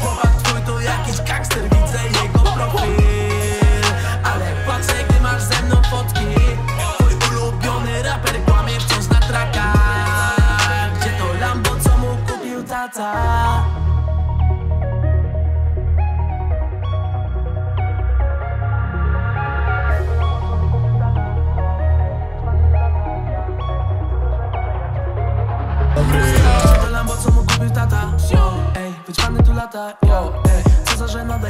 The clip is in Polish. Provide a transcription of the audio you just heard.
Chłopak twój to jakiś gangster, widzę jego profil Ale patrzę, gdy masz ze mną fotki Twój ulubiony raper kłamie wciąż na Gdzie to Lambo, co mu kupił tata? Lambo, co mu kupił tata? темнота, йо, эй, надо